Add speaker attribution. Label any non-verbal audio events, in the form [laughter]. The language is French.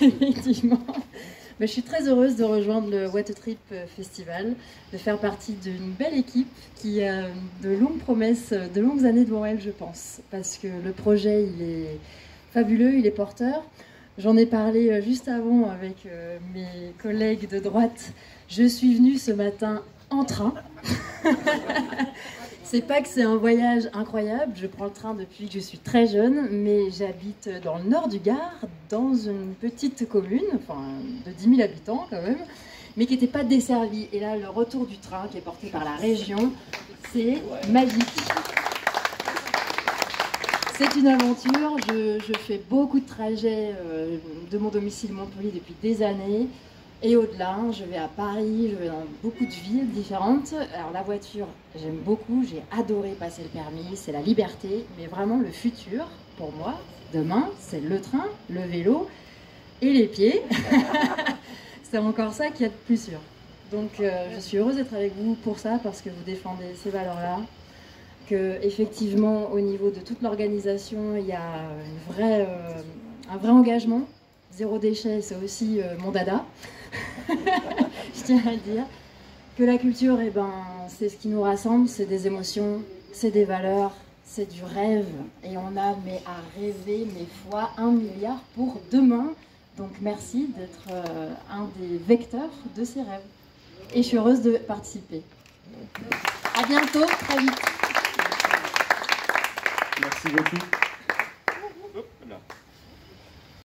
Speaker 1: [laughs] effectivement. Mais je suis très heureuse de rejoindre le What Trip Festival, de faire partie d'une belle équipe qui a de longues promesses, de longues années devant elle, je pense. Parce que le projet, il est fabuleux, il est porteur. J'en ai parlé euh, juste avant avec euh, mes collègues de droite. Je suis venue ce matin en train. [laughs] C'est pas que c'est un voyage incroyable, je prends le train depuis que je suis très jeune, mais j'habite dans le nord du Gard, dans une petite commune, enfin de 10 000 habitants quand même, mais qui n'était pas desservie. Et là, le retour du train qui est porté par la région, c'est magique. C'est une aventure, je, fais beaucoup de trajets euh, de mon domicile Montpellier depuis des années. Et au-delà, je vais à Paris, je vais dans beaucoup de villes différentes. Alors la voiture, j'aime beaucoup, j'ai adoré passer le permis, c'est la liberté, mais vraiment le futur, pour moi, demain, c'est le train, le vélo et les pieds. [laughs] c'est encore ça qu'il y a de plus sûr. Donc euh, je suis heureuse d'être avec vous pour ça, parce que vous défendez ces valeurs-là, que effectivement au niveau de toute l'organisation, il y a euh, un vrai engagement. Zéro déchet, c'est aussi euh, mon dada. [laughs] je tiens à dire que la culture, eh ben, c'est ce qui nous rassemble, c'est des émotions, c'est des valeurs, c'est du rêve. Et on a mais à rêver, mais fois un milliard pour demain. Donc merci d'être euh, un des vecteurs de ces rêves. Et je suis heureuse de participer. À bientôt, très vite.
Speaker 2: Merci beaucoup.